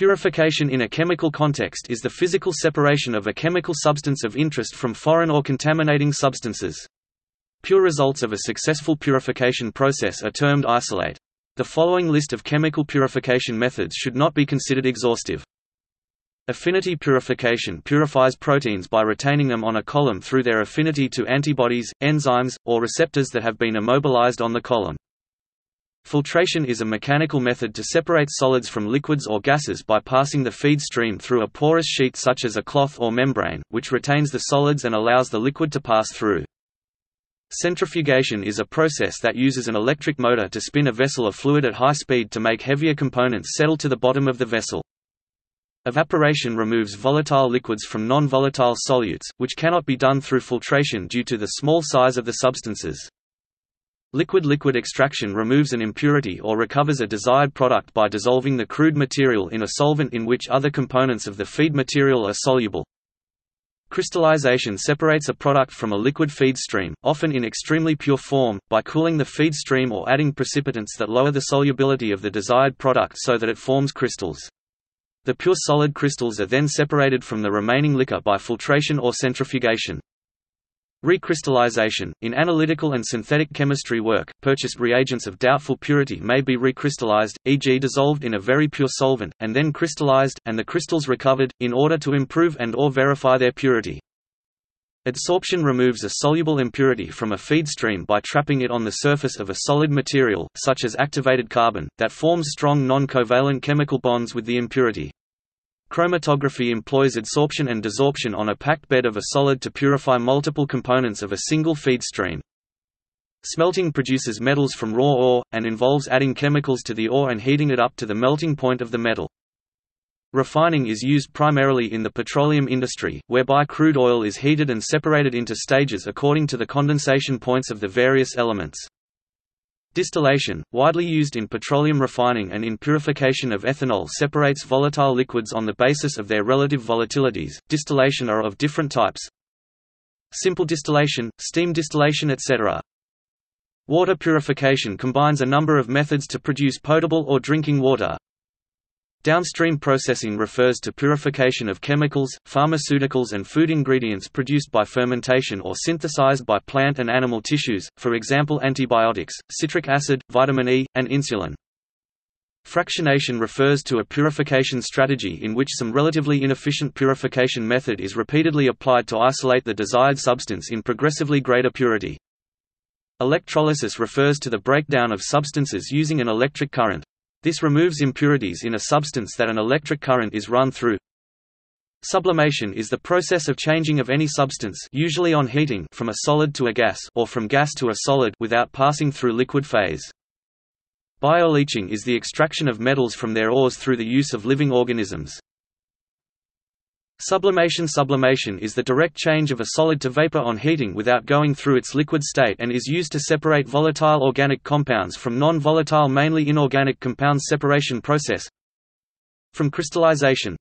Purification in a chemical context is the physical separation of a chemical substance of interest from foreign or contaminating substances. Pure results of a successful purification process are termed isolate. The following list of chemical purification methods should not be considered exhaustive. Affinity purification purifies proteins by retaining them on a column through their affinity to antibodies, enzymes, or receptors that have been immobilized on the column. Filtration is a mechanical method to separate solids from liquids or gases by passing the feed stream through a porous sheet such as a cloth or membrane, which retains the solids and allows the liquid to pass through. Centrifugation is a process that uses an electric motor to spin a vessel of fluid at high speed to make heavier components settle to the bottom of the vessel. Evaporation removes volatile liquids from non-volatile solutes, which cannot be done through filtration due to the small size of the substances. Liquid-liquid extraction removes an impurity or recovers a desired product by dissolving the crude material in a solvent in which other components of the feed material are soluble. Crystallization separates a product from a liquid feed stream, often in extremely pure form, by cooling the feed stream or adding precipitants that lower the solubility of the desired product so that it forms crystals. The pure solid crystals are then separated from the remaining liquor by filtration or centrifugation. Recrystallization – In analytical and synthetic chemistry work, purchased reagents of doubtful purity may be recrystallized, e.g. dissolved in a very pure solvent, and then crystallized, and the crystals recovered, in order to improve and or verify their purity. Adsorption removes a soluble impurity from a feed stream by trapping it on the surface of a solid material, such as activated carbon, that forms strong non-covalent chemical bonds with the impurity. Chromatography employs adsorption and desorption on a packed bed of a solid to purify multiple components of a single feed stream. Smelting produces metals from raw ore, and involves adding chemicals to the ore and heating it up to the melting point of the metal. Refining is used primarily in the petroleum industry, whereby crude oil is heated and separated into stages according to the condensation points of the various elements. Distillation, widely used in petroleum refining and in purification of ethanol separates volatile liquids on the basis of their relative volatilities. Distillation are of different types. Simple distillation, steam distillation etc. Water purification combines a number of methods to produce potable or drinking water, Downstream processing refers to purification of chemicals, pharmaceuticals and food ingredients produced by fermentation or synthesized by plant and animal tissues, for example antibiotics, citric acid, vitamin E, and insulin. Fractionation refers to a purification strategy in which some relatively inefficient purification method is repeatedly applied to isolate the desired substance in progressively greater purity. Electrolysis refers to the breakdown of substances using an electric current. This removes impurities in a substance that an electric current is run through. Sublimation is the process of changing of any substance usually on heating from a solid to a gas or from gas to a solid without passing through liquid phase. Bioleaching is the extraction of metals from their ores through the use of living organisms. Sublimation Sublimation is the direct change of a solid to vapor on heating without going through its liquid state and is used to separate volatile organic compounds from non-volatile mainly inorganic compounds separation process. From crystallization